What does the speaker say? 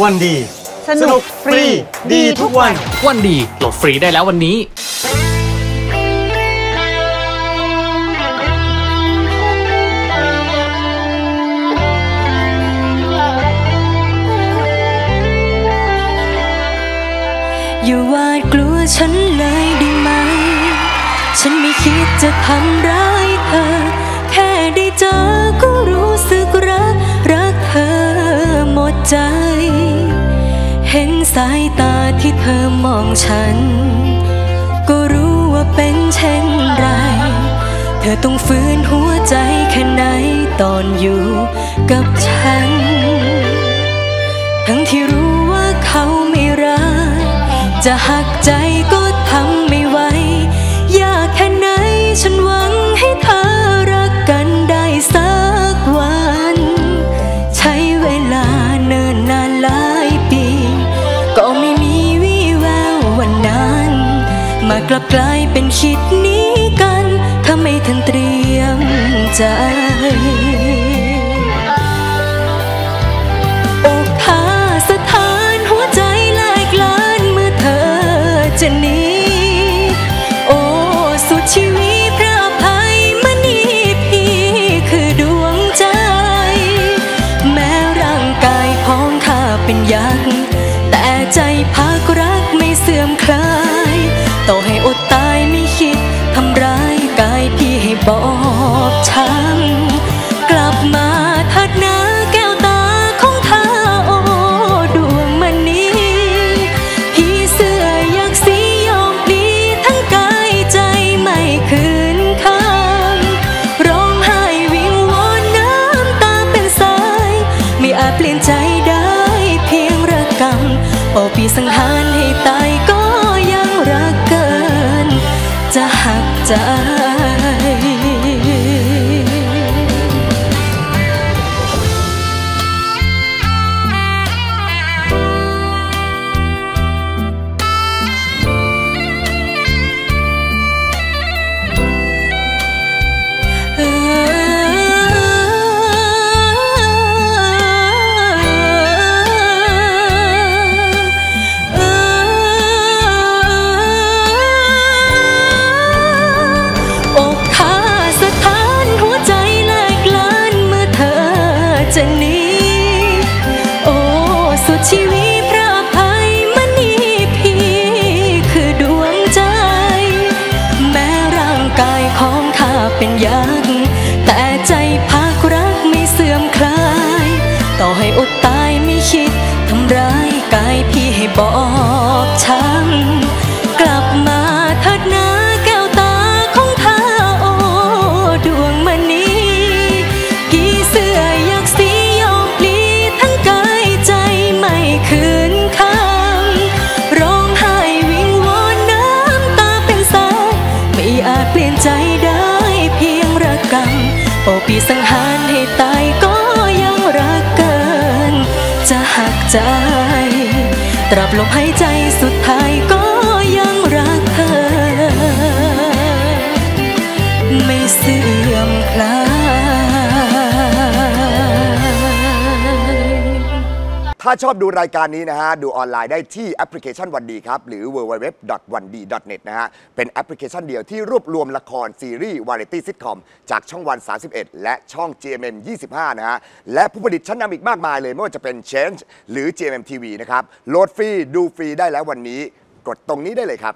วันดี สนุกฟรี ดีทุกวัน วันดีโหลดฟรีได้แล้ววันนี้อย่าหวาดกลัวฉันเลยได้ไหม ฉันไม่คิดจะทำร้ายเธอ แค่ได้เจอก็รู้สึกรัก รักเธอหมดใจเห็น สายตาที่เธอมองฉัน ก็รู้ว่าเป็นเช่นไร เธอต้องฟื้นหัวใจแค่ไหนตอนอยู่กับฉัน ทั้งที่รู้ว่าเขาไม่รัก จะหักใจ กลับกลายเป็นคิดหนี้กันถ้าไม่ทันเตรียมใจอกทาสถานหัวใจแหลกลานเมื่อเธอจะหนีโอ้สุดชีวิตพระภัยมณีพี่คือดวงใจ แม้ร่างกายของข้าเป็นยักษ์แต่ใจพักรักไม่เสื่อมคลาย ต่อให้อดตายไม่คิดทำร้ายกายพี่ให้บอบช้ำกลับมาทัดหน้าแก้วตาของเธอโอ้ดวงมณีพี่เสื้อยักษ์สียอมพลีทั้งกายใจไม่คืนคำร้องไห้วิงวอนน้ำตาเป็นสาย ไม่อาจเปลี่ยนใจได้เพียงระกำเป่าปีสังหารให้ตายก็ หั จะหนีโอ้สุดชีวิตพระภัยมณีพี่คือดวงใจ แม้ร่างกายของข้าเป็นยักษ์แต่ใจพักรักไม่เสื่อมคลาย ต่อให้อดตายไม่คิดทำร้ายกายพี่ให้บอบช้ำกลับมา หักใจ ตราบลมหายใจสุดท้าย ถ้าชอบดูรายการนี้นะฮะ ดูออนไลน์ได้ที่แอปพลิเคชัน oneD ครับ หรือ www.oned.net นะฮะ เป็นแอปพลิเคชันเดียวที่รวบรวมละคร ซีรีส์ วาไรตี้ซิทคอม จากช่องวัน 31 และช่อง GMM 25 นะฮะ และผู้ผลิตชั้นนำอีกมากมายเลย ไม่ว่าจะเป็น Change หรือ GMM TV นะครับ โหลดฟรี ดูฟรีได้แล้ววันนี้ กดตรงนี้ได้เลยครับ